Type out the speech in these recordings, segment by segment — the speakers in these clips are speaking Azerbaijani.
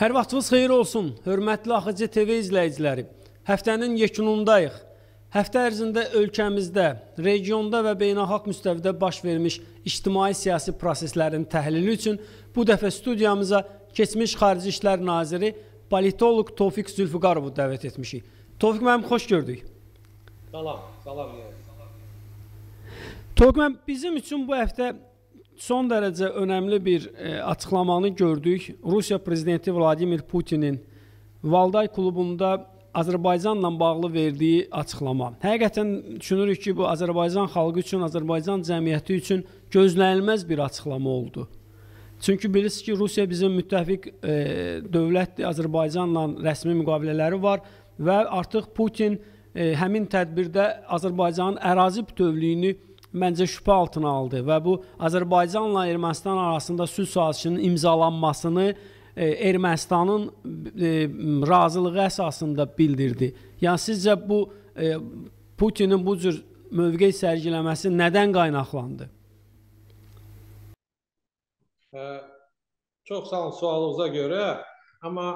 Hər vaxtınız xeyir olsun, hörmətli Axıcı TV izləyiciləri. Həftənin yekunundayıq. Həftə ərzində ölkəmizdə, regionda və beynəlxalq müstəvidə baş vermiş ictimai-siyasi proseslərin təhlili üçün bu dəfə studiyamıza keçmiş Xarici İşlər Naziri politoloq Tofiq Zülfüqarovu dəvət etmişik. Tofiq müəllim, xoş gördük. Salam, salam. Tofiq müəllim, bizim üçün bu həftə son dərəcə önəmli bir e, açıqlamanı gördük. Rusiya prezidenti Vladimir Putinin Valday klubunda Azərbaycanla bağlı verdiyi açıqlama. Həqiqətən düşünürük ki, bu Azərbaycan xalqı üçün, Azərbaycan cəmiyyəti üçün gözlənilməz bir açıqlama oldu. Çünki bilirsiniz ki, Rusiya bizim müttəfiq e, dövlətdir, Azərbaycanla rəsmi müqavilələri var və artıq Putin e, həmin tədbirdə Azərbaycanın ərazi bütövlüyünü məncə şübhə altına aldı və bu Azərbaycanla Ermənistan arasında sülh sazişinin imzalanmasını e, Ermənistanın e, razılığı əsasında bildirdi. Yəni sizcə bu e, Putinin bu cür mövqe sərgiləməsi nədən qaynaqlandı? Ə, çox sağ olun sualınıza görə, amma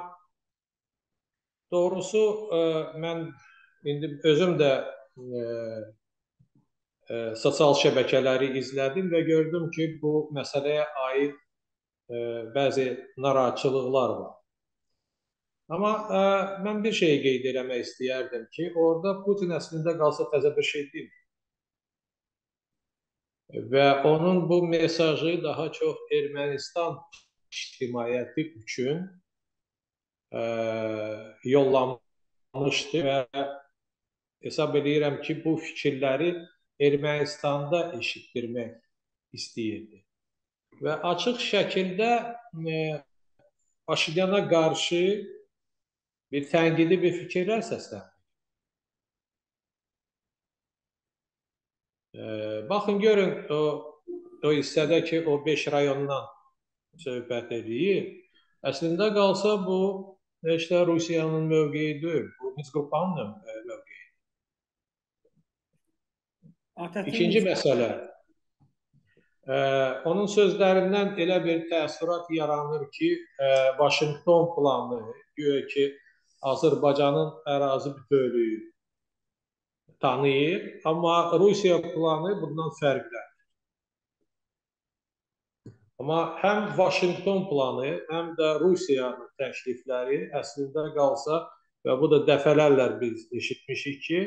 doğrusu ə, mən indi özüm də ə, ə, sosial şəbəkələri izlədim və gördüm ki, bu məsələyə aid ə, bəzi narahatçılıqlar var. Amma ə, mən bir şeyi qeyd eləmək istəyərdim ki, orada Putin əslində qalsa təzə bir şey deyil. Və onun bu mesajı daha çox Ermənistan ictimaiyyəti üçün ə, yollamışdı və hesab edirəm ki, bu fikirləri Ermənistanda eşitdirmək istəyirdi. Və açıq şəkildə e, Paşinyana qarşı bir tənqidi bir fikirlər səslənir. E, baxın görün o o hissədə ki, o 5 rayondan söhbət edir. Əslində qalsa bu heç də Rusiyanın mövqeyi deyil. Bu Minsk qrupunun mövqeyi. İkinci məsələ. Ə, onun sözlərindən elə bir təəssürat yaranır ki, ə, Vaşinqton planı güya ki, Azərbaycanın ərazi bütövlüyü tanıyır, amma Rusiya planı bundan fərqlənir. Amma həm Vaşinqton planı, həm də Rusiyanın təklifləri əslində qalsa və bu da dəfələrlə biz eşitmişik ki,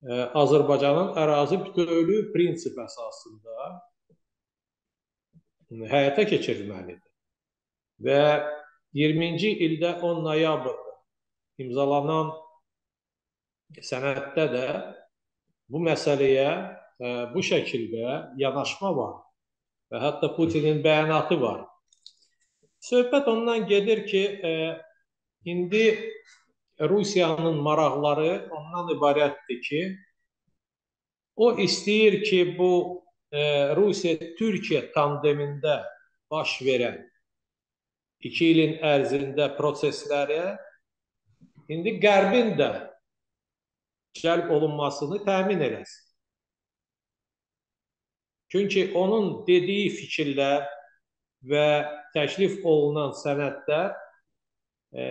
Azərbaycanın ərazi bütövlüyü prinsip əsasında həyata keçirilməlidir. Və 20-ci ildə 10 noyabrda imzalanan sənəddə də bu məsələyə bu şəkildə yanaşma var və hətta Putinin bəyanatı var. Söhbət ondan gedir ki, indi Rusiyanın maraqları ondan ibarətdir ki, o istəyir ki, bu e, Rusiya-Türkiyə tandemində baş verən iki ilin ərzində prosesləri indi Qərbin də cəlb olunmasını təmin eləsin. Çünki onun dediyi fikirlər və təklif olunan sənədlər e,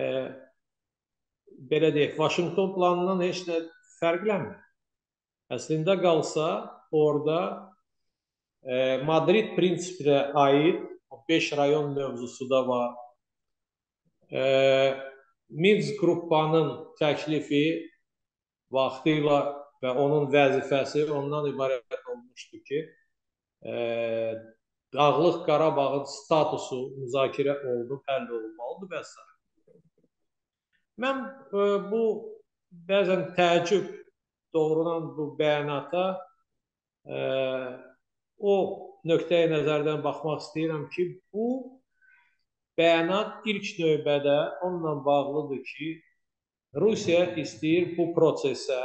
belə deyək, Vaşinqton planından heç nə fərqlənmir. Əslində qalsa, orada e, Madrid prinsipinə aid 5 rayon mövzusu da var. E, Minsk qrupanın təklifi vaxtı ilə və onun vəzifəsi ondan ibarət olmuşdu ki, e, Dağlıq Qarabağın statusu müzakirə olunub, həll olunmalıdır və s. Mən e, bu bəzən təəccüb doğrudan bu bəyanata e, o nöqteyi nəzərdən baxmaq istəyirəm ki, bu bəyanat ilk növbədə onunla bağlıdır ki, Rusiya istəyir bu prosesə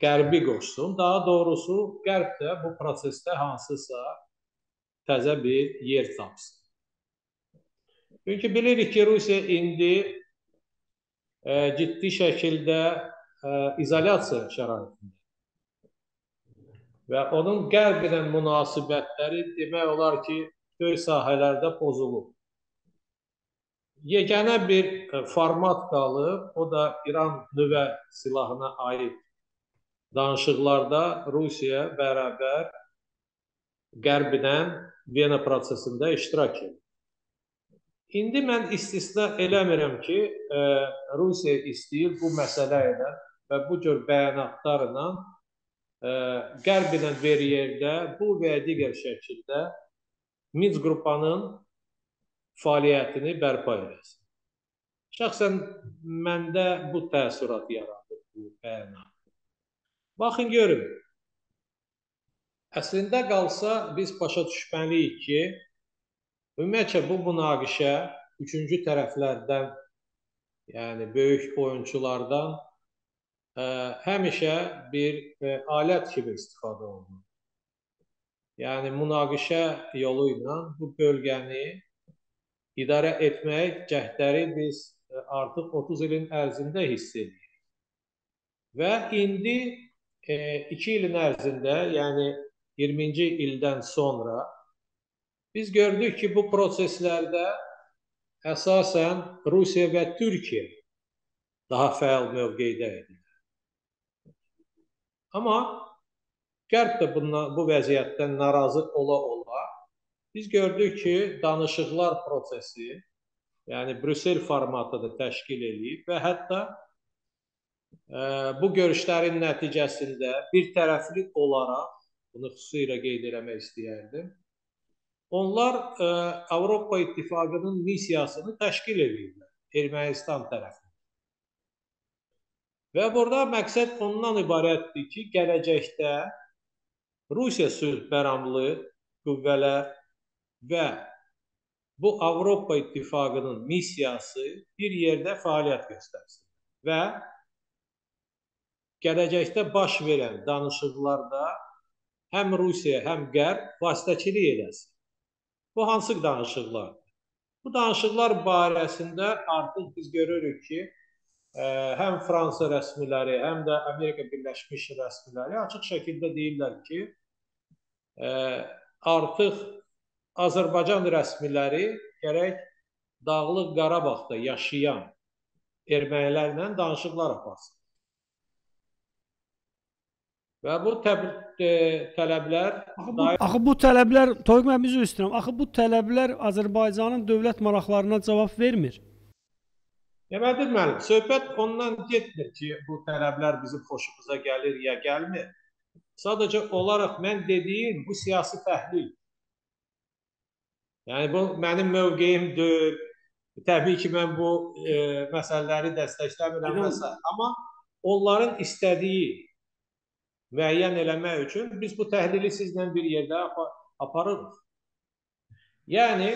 Qərbi qoşsun. Daha doğrusu Qərb də bu prosesdə hansısa təzə bir yer tapsın. Çünki bilirik ki, Rusiya indi e, ciddi şəkildə e, izolyasiya şəraitində. Və onun qərb ilə münasibətləri demək olar ki, böyük sahələrdə pozulub. yeganə bir e, format qalıb, o da İran nüvə silahına aid danışıqlarda Rusiya bərabər Qərblə Viyana prosesində iştirak edir. İndi mən istisna eləmirəm ki, ə, e, Rusiya istəyir bu məsələ ilə və bu cür bəyanatlarla e, Qərb ilə bir yerdə bu və ya digər şəkildə Minsk qrupanın fəaliyyətini bərpa eləsin. Şəxsən məndə bu təəssürat yaradır bu bəyanat. Baxın görün. Əslində qalsa biz başa düşməliyik ki, ümumiyyətcə bu münaqişə üçüncü tərəflərdən, yəni böyük oyunçulardan ə, həmişə bir ə, alət kimi istifadə olunur. Yəni münaqişə yolu ilə bu bölgəni idarə etmək cəhdləri biz ə, artıq 30 ilin ərzində hiss edirik. Və indi 2 e, ilin ərzində, yəni 20-ci ildən sonra biz gördük ki, bu proseslərdə əsasən Rusiya və Türkiyə daha fəal mövqeydə idilər. Amma Qərb də bundan, bu vəziyyətdən narazı ola-ola biz gördük ki, danışıqlar prosesi, yəni Brüssel formatı da təşkil edib və hətta ə, bu görüşlərin nəticəsində bir tərəfli olaraq Bunu xüsusilə qeyd eləmək istəyərdim. Onlar ə, e, Avropa İttifaqının missiyasını təşkil edirlər Ermənistan tərəfindən. Və burada məqsəd ondan ibarətdir ki, gələcəkdə Rusiya sülhbəramlı qüvvələr və bu Avropa İttifaqının missiyası bir yerdə fəaliyyət göstərsin və gələcəkdə baş verən danışıqlarda həm Rusiya, həm Qərb vasitəçilik eləsin. Bu hansı danışıqlardır? Bu danışıqlar barəsində artıq biz görürük ki, ə, həm Fransa rəsmiləri, həm də Amerika Birləşmiş rəsmiləri açıq şəkildə deyirlər ki, ə, artıq Azərbaycan rəsmiləri gərək Dağlıq Qarabağda yaşayan ermənilərlə danışıqlar aparsın. Və bu təb e, tələblər axı bu, axı bu tələblər Toyuq müəllim üzr istəyirəm. Axı bu tələblər Azərbaycanın dövlət maraqlarına cavab vermir. Deməli müəllim, söhbət ondan getmir ki, bu tələblər bizim xoşumuza gəlir ya gəlmir. Sadəcə olaraq mən dediyim bu siyasi təhlil. Yəni bu mənim mövqeyim deyil. Təbii ki, mən bu e, məsələləri dəstəkləmirəm və amma onların istədiyi müəyyən eləmək üçün biz bu təhlili sizlə bir yerdə apar aparırıq. Yəni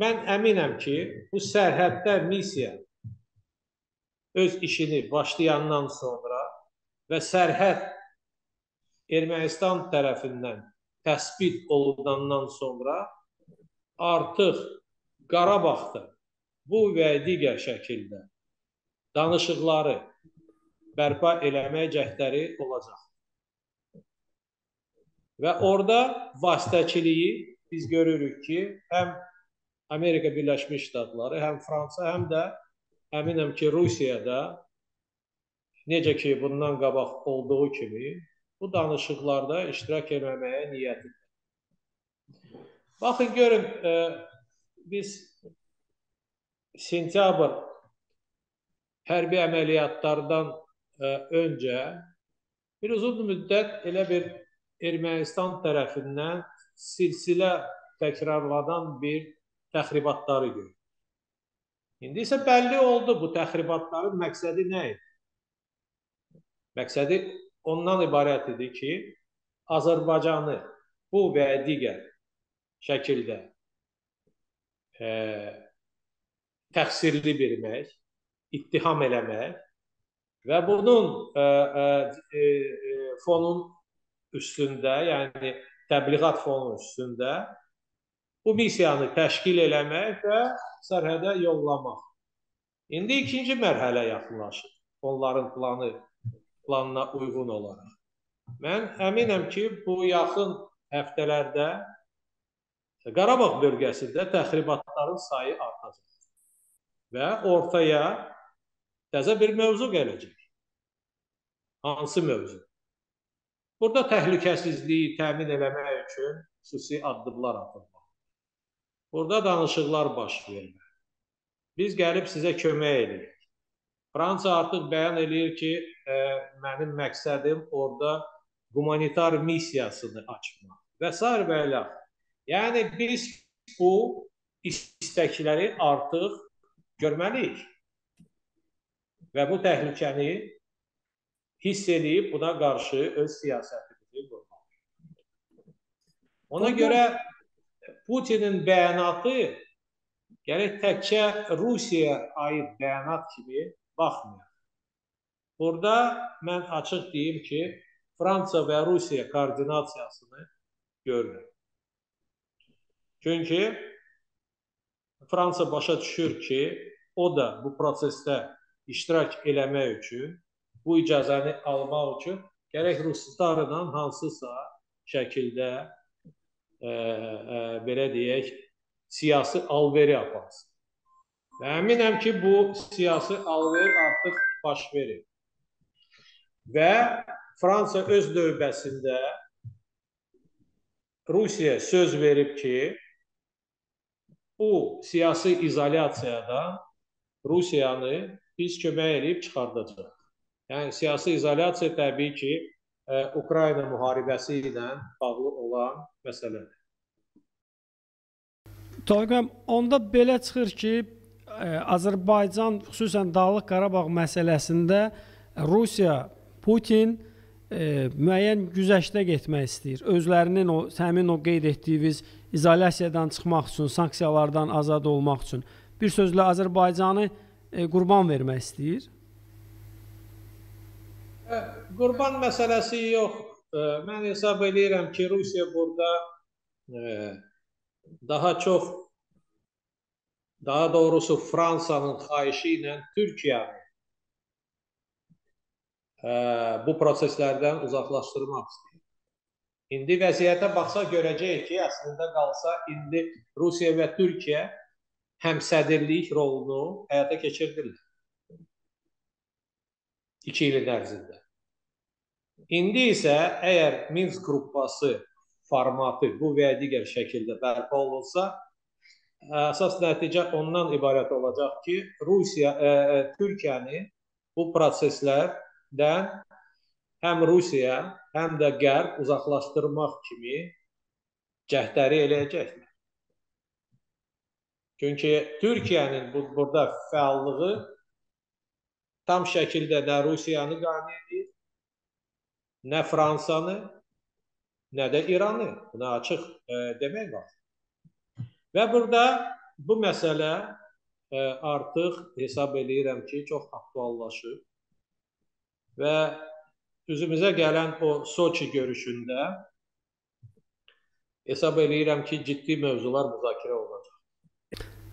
mən əminəm ki, bu sərhəddə missiya öz işini başlayandan sonra və sərhəd Ermənistan tərəfindən təsbit olunandan sonra artıq Qarabağda bu və digər şəkildə danışıqları bərpa eləmək cəhdləri olacaq. Və orada vasitəçiliyi biz görürük ki, həm Amerika Birləşmiş Ştatları, həm Fransa, həm də əminəm ki, Rusiyada necə ki, bundan qabaq olduğu kimi bu danışıqlarda iştirak etməməyə niyyətlidir. Baxın, görün, e, biz sentyabr hərbi əməliyyatlardan öncə bir uzun müddət elə bir Ermənistan tərəfindən silsilə təkrarlanan bir təxribatları gördük. İndi isə bəlli oldu bu təxribatların məqsədi nə idi? Məqsədi ondan ibarət idi ki, Azərbaycanı bu və digər şəkildə e, təqsirli bilmək, ittiham eləmək Və bunun ə, ə, ə, fonun üstündə, yəni təbliğat fonu üstündə bu missiyanı təşkil eləmək və sərhədə yollamaq. İndi ikinci mərhələ yaxınlaşır. Onların planı planına uyğun olaraq. Mən əminəm ki, bu yaxın həftələrdə Qarabağ bölgəsində təxribatların sayı artacaq. və ortaya təzə bir mövzu gələcək. Hansı mövzu? Burada təhlükəsizliyi təmin eləmək üçün xüsusi addımlar atılmalı. Burada danışıqlar baş verməli. Biz gəlib sizə kömək edirik. Fransa artıq bəyan eləyir ki, ə, mənim məqsədim orada humanitar missiyasını açmaq və s. və ilə. Yəni biz bu istəkləri artıq görməliyik. Və bu təhlükəni hiss edib buna qarşı öz siyasətimizi qurmalıyıq. Ona görə Putinin bəyanatı gərək təkcə Rusiyaya aid bəyanat kimi baxmayaq. Burada mən açıq deyim ki, Fransa və Rusiya koordinasiyasını görürəm. Çünki Fransa başa düşür ki, o da bu prosesdə iştirak eləmək üçün, bu icazəni almaq üçün gərək Ruslarla hansısa şəkildə ə, ə, belə deyək, siyasi alveri aparsın. Və əminəm ki, bu siyasi alver artıq baş verir. Və Fransa öz növbəsində Rusiya söz verib ki, bu siyasi izolyasiyadan Rusiyanı biz kömək edib çıxardacaq. Yəni siyasi izolyasiya təbii ki, ə, e, Ukrayna müharibəsi ilə bağlı olan məsələdir. Toyqam, onda belə çıxır ki, Azərbaycan xüsusən Dağlıq Qarabağ məsələsində Rusiya, Putin e, müəyyən güzəştə getmək istəyir. Özlərinin o həmin o qeyd etdiyiniz izolyasiyadan çıxmaq üçün, sanksiyalardan azad olmaq üçün bir sözlə Azərbaycanı e, qurban vermək istəyir. Qurban məsələsi yox. Mən hesab edirəm ki, Rusiya burada daha çox daha doğrusu Fransanın xahişi ilə Türkiyəni ə, bu proseslərdən uzaqlaşdırmaq istəyir. İndi vəziyyətə baxsaq görəcəyik ki, əslində qalsa indi Rusiya və Türkiyə həmsədirlik rolunu həyata keçirdirlər. 2 ilin ərzində. İndi isə əgər Minsk qrupası formatı bu və ya digər şəkildə bərpa olunsa, əsas nəticə ondan ibarət olacaq ki, Rusiya ə, Türkiyəni bu proseslərdən həm Rusiya, həm də Qərb uzaqlaşdırmaq kimi cəhdləri eləyəcəklər. Çünki Türkiyənin bu, burada fəallığı tam şəkildə nə Rusiyanı qane edir, nə Fransanı, nə də İranı. Buna açıq e, demək lazım. Və burada bu məsələ e, artıq hesab eləyirəm ki, çox aktuallaşır. Və üzümüzə gələn o Soçi görüşündə hesab eləyirəm ki, ciddi mövzular müzakirə olunacaq.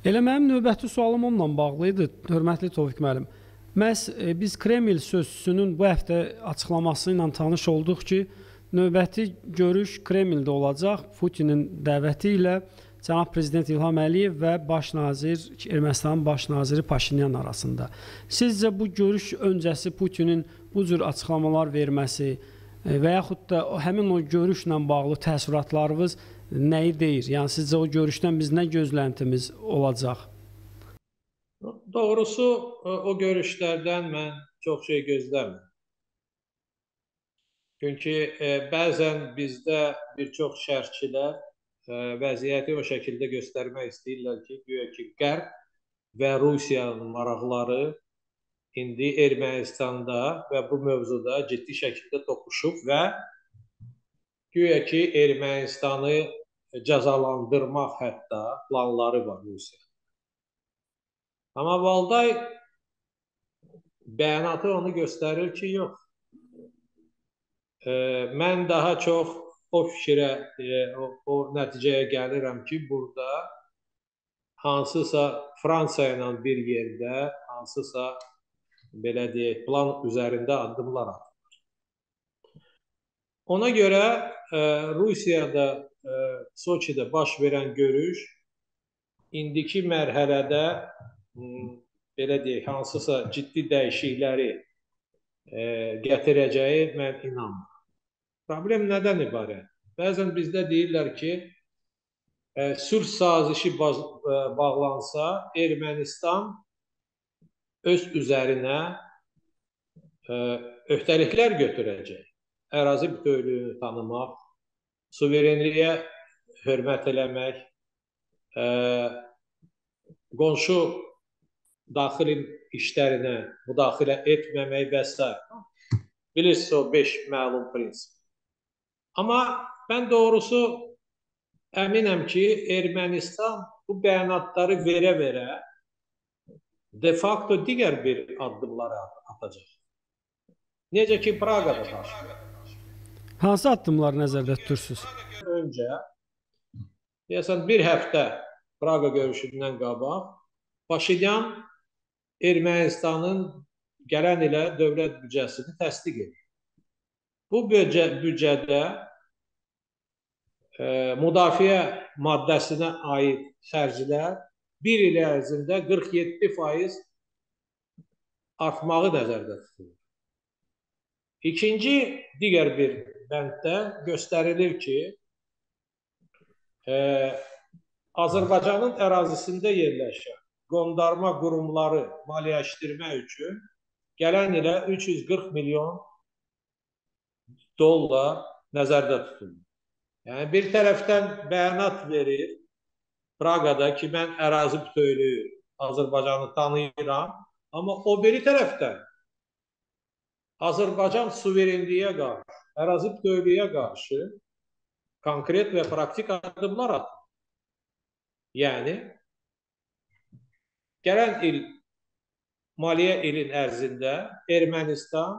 Elə mənim növbəti sualım onunla bağlı idi, hörmətli Tofiq müəllim. Məhz e, biz Kreml sözçüsünün bu həftə açıqlaması ilə tanış olduq ki, növbəti görüş Kremldə olacaq Putinin dəvəti ilə cənab prezident İlham Əliyev və baş nazir Ermənistanın baş naziri Paşinyan arasında. Sizcə bu görüş öncəsi Putinin bu cür açıqlamalar verməsi e, və yaxud da həmin o görüşlə bağlı təəssüratlarınız nəyi deyir? Yəni sizcə o görüşdən biz nə gözləntimiz olacaq? Doğrusu o görüşlərdən mən çox şey gözləmirəm. Çünki e, bəzən bizdə bir çox şərhçilər vəziyyəti o şəkildə göstərmək istəyirlər ki, güya ki, Qərb və Rusiyanın maraqları indi Ermənistanda və bu mövzuda ciddi şəkildə toqquşub və güya ki, Ermənistanı cəzalandırmaq hətta planları var Rusiya. Amma Valday bəyanatı onu göstərir ki, yox. E, mən daha çox o fikrə, e, o, o nəticəyə gəlirəm ki, burada hansısa Fransa ilə bir yerdə, hansısa belə deyək, plan üzərində addımlar atılır. Ona görə e, Rusiyada, e, Soçidə baş verən görüş indiki mərhələdə belə deyək, hansısa ciddi dəyişiklikləri e, gətirəcəyi mən inanmıram. Problem nədən ibarət? Bəzən bizdə deyirlər ki, e, sülh sazişi bağ, e, bağlansa, Ermənistan öz üzərinə e, öhdəliklər götürəcək. Ərazi bütövlüyünü tanımaq, suverenliyə hörmət eləmək, ə, e, qonşu daxili işlərinə müdaxilə etməmək və s. Bilirsiniz o 5 məlum prinsip. Amma mən doğrusu əminəm ki, Ermənistan bu bəyanatları verə-verə de facto digər bir addımlar atacaq. Necə ki, Praqada daşıyır. Hansı addımları nəzərdə tutursunuz? Öncə, deyəsən bir həftə Praqa görüşündən qabaq Paşinyan Ermənistanın gələn ilə dövlət büdcəsini təsdiq edir. Bu büdcə, büdcədə e, müdafiə maddəsinə aid xərclər bir il ərzində 47% artmağı nəzərdə tutulur. İkinci digər bir bənddə göstərilir ki, e, Azərbaycanın ərazisində yerləşən qondarma qurumları maliyyələşdirmək üçün gələn ilə 340 milyon dollar nəzərdə tutulur. Yəni bir tərəfdən bəyanat verir Praqada ki, mən ərazi bütövlüyü Azərbaycanı tanıyıram, amma o biri tərəfdən Azərbaycan suverenliyə qarşı ərazi bütövlüyə qarşı konkret və praktik addımlar atır. Yəni, gələn il maliyyə ilin ərzində Ermənistan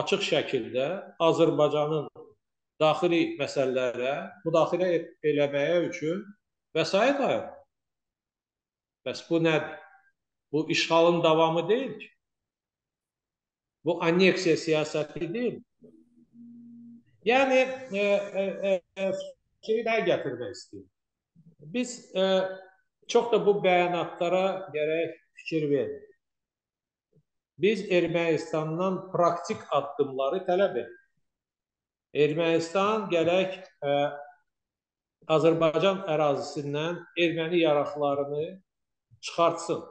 açıq şəkildə Azərbaycanın daxili məsələlərə müdaxilə eləməyə üçün vəsait ayırır. Bəs bu nədir? Bu işğalın davamı deyil ki. Bu anneksiya siyasəti deyil. Yəni e, e, e, fikri nə gətirmək istəyir? Biz e, çox da bu bəyanatlara gərək fikir vermirik. Biz Ermənistandan praktik addımları tələb edirik. Ermənistan gərək e, Azərbaycan ərazisindən erməni yaraqlarını çıxartsın.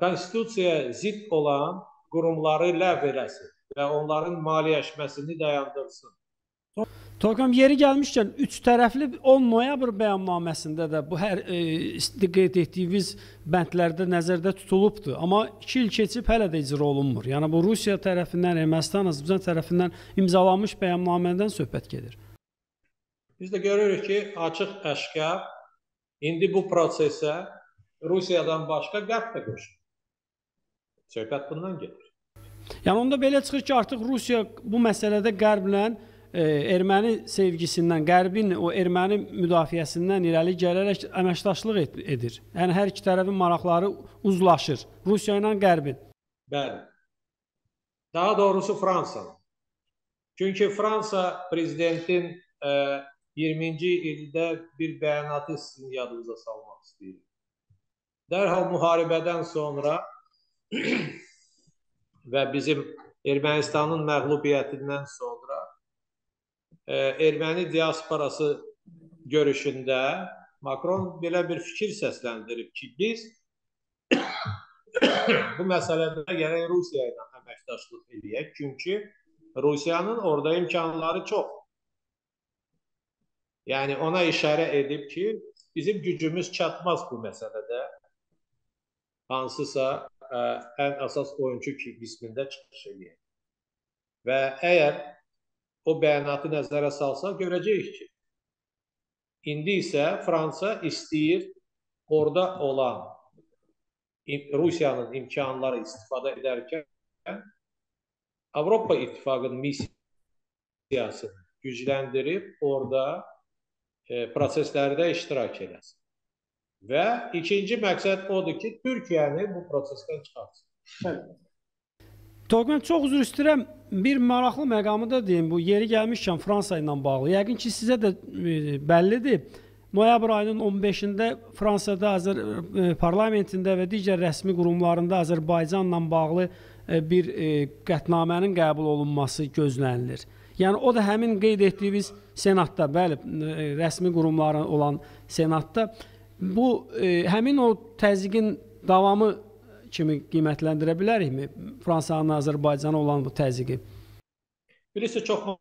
Konstitusiyaya zidd olan qurumları ləğv eləsin və onların maliyyələşməsini dayandırsın. Toğam yeri gəlmişkən 3 tərəfli 10 noyabr bəyannaməsində də bu hər e, qeyd etdiyimiz bəndlərdə nəzərdə tutulubdu, amma 2 il keçib hələ də icra olunmur. Yəni bu Rusiya tərəfindən, Ermənistan, Azərbaycan tərəfindən imzalanmış bəyannamədən söhbət gedir. Biz də görürük ki, açıq-aşkar indi bu prosesə Rusiyadan başqa Qərb də qoşulur. Söhbət bundan gedir. Yəni onda belə çıxır ki, artıq Rusiya bu məsələdə Qərblə e, erməni sevgisindən, Qərbin o erməni müdafiəsindən irəli gələrək əməkdaşlıq et edir. Yəni hər iki tərəfin maraqları uzlaşır. Rusiya ilə Qərbin. Bəli. Daha doğrusu Fransa. Çünki Fransa prezidentin e, 20-ci ildə bir bəyanatı sizin yadınıza salmaq istəyir. Dərhal müharibədən sonra və bizim Ermənistanın məğlubiyyətindən sonra e, erməni diasporası görüşündə Makron belə bir fikir səsləndirib ki, biz bu məsələdə gərək Rusiya ilə əməkdaşlıq edək, çünki Rusiyanın orada imkanları çox. Yəni ona işarə edib ki, bizim gücümüz çatmaz bu məsələdə. Hansısa ə, ən əsas oyunçu qismində çıxış edir. Və əgər o bəyanatı nəzərə salsa, görəcəyik ki, indi isə Fransa istəyir orada olan Rusiyanın imkanları istifadə edərkən Avropa İttifaqının missiyasını gücləndirib orada e, proseslərdə iştirak eləsin. Və ikinci məqsəd odur ki, Türkiyəni bu prosesdən çıxartsın. Toğmen çox üzr istəyirəm. Bir maraqlı məqamı da deyim. Bu yeri gəlmişkən Fransa ilə bağlı. Yəqin ki, sizə də e, bəllidir. noyabr ayının 15-də Fransada Azər e, parlamentində və digər rəsmi qurumlarında Azərbaycanla bağlı e, bir qətnamənin qəbul olunması gözlənilir. Yəni o da həmin qeyd etdiyimiz senatda, bəli, rəsmi qurumların olan senatda bu həmin o təzyiqin davamı kimi qiymətləndirə bilərikmi Fransanın Azərbaycana olan bu təzyiqi? Bilirsiniz, çox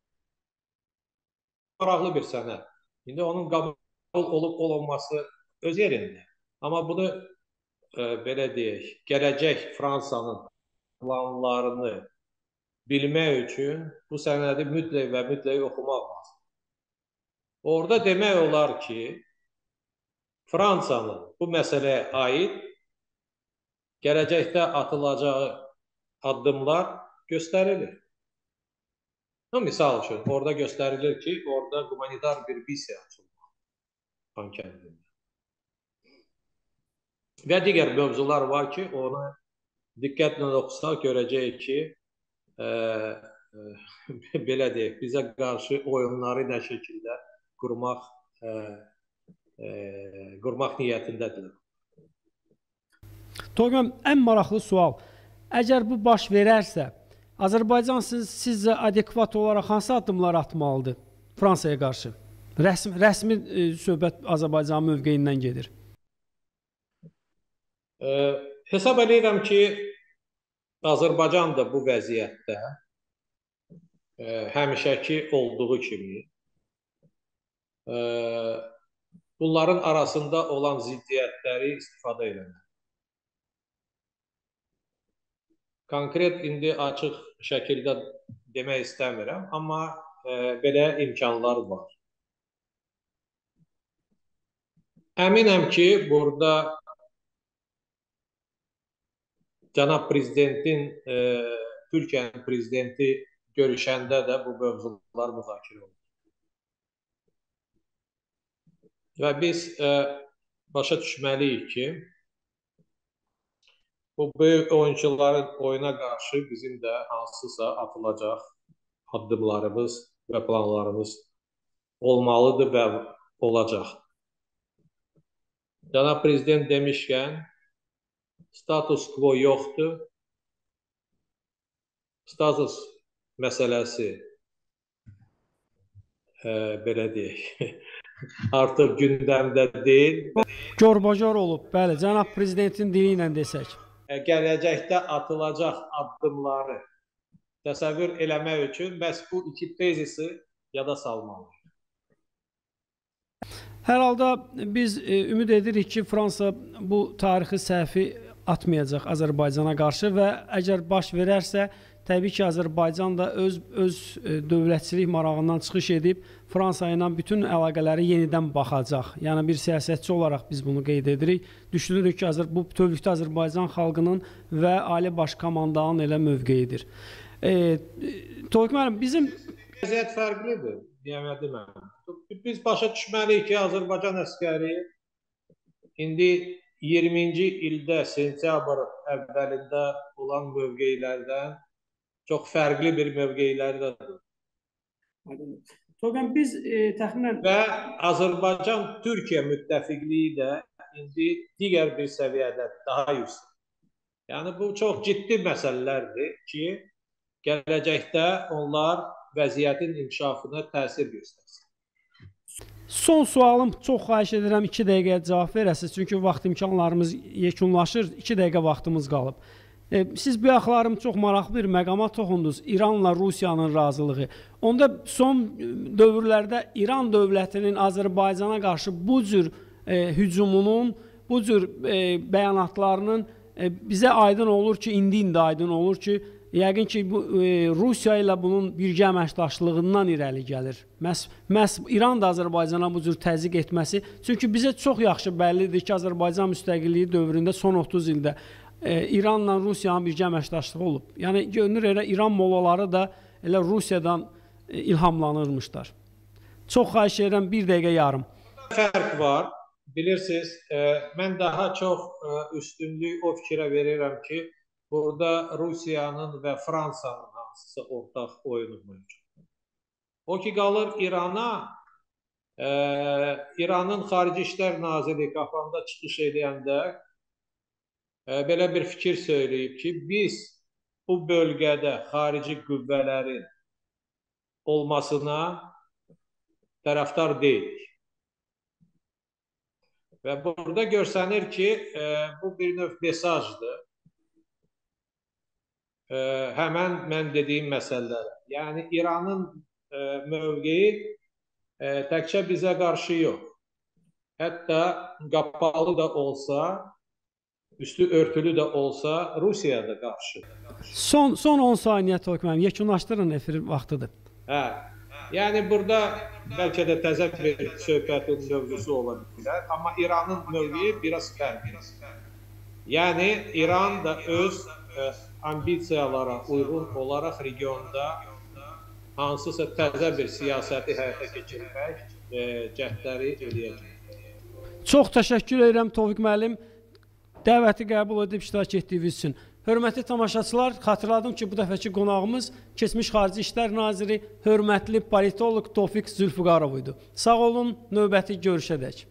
maraqlı bir sənəd. İndi onun qəbul olub olunması öz yerində. Amma bunu e, belə deyək, gələcək Fransanın planlarını bilmək üçün bu sənədi mütləq və mütləq oxumaq lazım. Orada demək olar ki, Fransanın bu məsələyə aid gələcəkdə atılacağı addımlar göstərilir. No, misal üçün, orada göstərilir ki, orada humanitar bir misiya açılmalı Xan kəndində. Və digər mövzular var ki, onu diqqətlə oxusaq görəcəyik ki, ə, ə, belə deyək, bizə qarşı oyunları nə şəkildə qurmaq ə, ə, qurmaq niyyətindədirlər. Toğrul, ən maraqlı sual. Əgər bu baş verərsə, Azərbaycan siz, sizcə adekvat olaraq hansı addımlar atmalıdır Fransaya qarşı? Rəsmi rəsmi e, söhbət Azərbaycan mövqeyindən gedir. E, hesab edirəm ki, Azərbaycan da bu vəziyyətdə e, həmişəki olduğu kimi e, bunların arasında olan ziddiyyətləri istifadə eləmək. Konkret indi açıq şəkildə demək istəmirəm, amma e, belə imkanlar var. Əminəm ki, burada cənab prezidentin, e, Türkiyənin prezidenti görüşəndə də bu mövzular müzakirə olunur. Və biz e, başa düşməliyik ki, bu böyük oyunçuların oyuna qarşı bizim də hansısa atılacaq addımlarımız və planlarımız olmalıdır və olacaq. Cənab prezident demişkən, status quo yoxdur. Status məsələsi e, belə deyək, artıq gündəmdə deyil. Gorbajor olub, bəli, cənab prezidentin dili ilə desək gələcəkdə atılacaq addımları təsəvvür eləmək üçün bəs bu iki tezisi yada salmalıyıq. Hər halda biz e, ümid edirik ki, Fransa bu tarixi səhvi atmayacaq Azərbaycana qarşı və əgər baş verərsə, Təbii ki, Azərbaycan da öz öz e, dövlətçilik marağından çıxış edib Fransa ilə bütün əlaqələri yenidən baxacaq. Yəni bir siyasətçi olaraq biz bunu qeyd edirik. Düşünürük ki, Azər bu bütövlükdə Azərbaycan xalqının və ali baş komandanın elə mövqeyidir. E, Toyuq müəllim, bizim vəziyyət fərqlidir, demədim mən. Biz başa düşməliyik ki, Azərbaycan əskəri indi 20-ci ildə sentyabr əvvəlində olan mövqeylərdən çox fərqli bir mövqelərdədir. Toğan biz e, təxminən və Azərbaycan-Türkiyə müttəfiqliyi də indi digər bir səviyyədədir, daha yüksək. Yəni bu çox ciddi məsələlərdir ki, gələcəkdə onlar vəziyyətin inkişafına təsir göstərsin. Son sualım çox xahiş edirəm 2 dəqiqəyə cavab verəsiniz, çünki vaxt imkanlarımız yekunlaşır. 2 dəqiqə vaxtımız qalıb. E, siz bu yaxlarım çox maraqlı bir məqama toxundunuz. İranla Rusiyanın razılığı. Onda son dövrlərdə İran dövlətinin Azərbaycana qarşı bu cür e, hücumunun, bu cür e, bəyanatlarının e, bizə aydın olur ki, indi indi aydın olur ki, yəqin ki, bu e, Rusiya ilə bunun birgə əməkdaşlığından irəli gəlir. Məs məs İran da Azərbaycana bu cür təzyiq etməsi, çünki bizə çox yaxşı bəllidir ki, Azərbaycan müstəqilliyi dövründə son 30 ildə e, İranla Rusiyanın birgə əməkdaşlığı olub. Yəni görünür elə İran mollaları da elə Rusiyadan e, ilhamlanırmışlar. Çox xahiş edirəm 1 dəqiqə yarım. Fərq var. Bilirsiniz, e, mən daha çox e, üstünlük o fikrə verirəm ki, burada Rusiyanın və Fransanın hansısa ortaq oyunu mövcuddur. O ki qalır İrana e, İranın Xarici İşlər Naziri Qafanda çıxış edəndə belə bir fikir söyləyib ki, biz bu bölgədə xarici qüvvələrin olmasına tərəfdar deyilik. Və burada görsənir ki, e, bu bir növ mesajdır. E, həmən mən dediyim məsələlərə. Yəni İranın e, mövqeyi e, təkcə bizə qarşı yox. Hətta qapalı da olsa, üstü örtülü də olsa Rusiyaya da qarşıdır. Son son 10 saniyə müəllim, yekunlaşdırın efir vaxtıdır. Hə. Yəni burada bəlkə də təzə bir söhbətin mövzusu ola bilər, amma İranın mövqeyi biraz fərqlidir. Yəni İran da öz ə, ambisiyalara uyğun olaraq regionda hansısa təzə bir siyasəti həyata keçirmək ə, cəhdləri eləyəcək. Çox təşəkkür edirəm Tofiq müəllim dəvəti qəbul edib iştirak etdiyiniz üçün. Hörmətli tamaşaçılar, xatırladım ki, bu dəfəki qonağımız keçmiş Xarici İşlər Naziri, hörmətli politoloq Tofiq Zülfüqarov idi. Sağ olun, növbəti görüşədək.